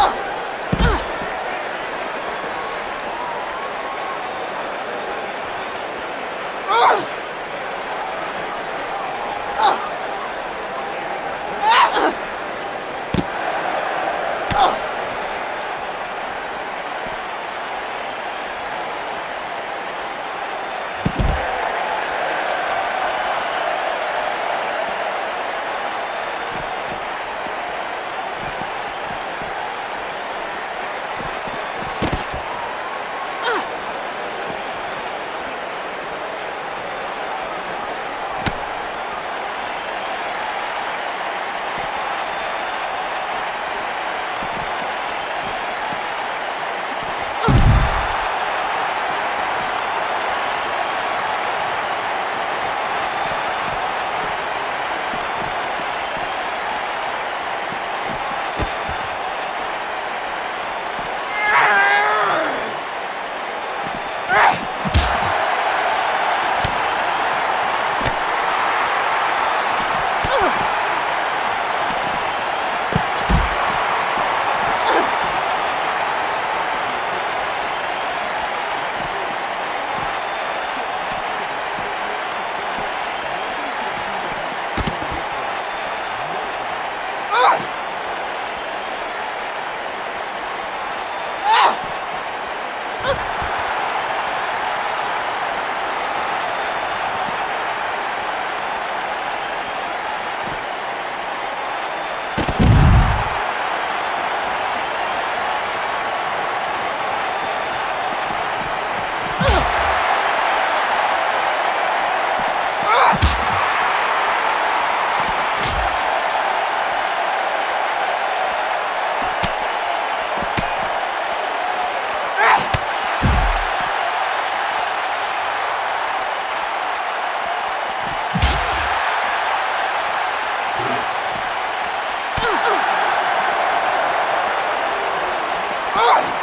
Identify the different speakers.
Speaker 1: Ah! Ah!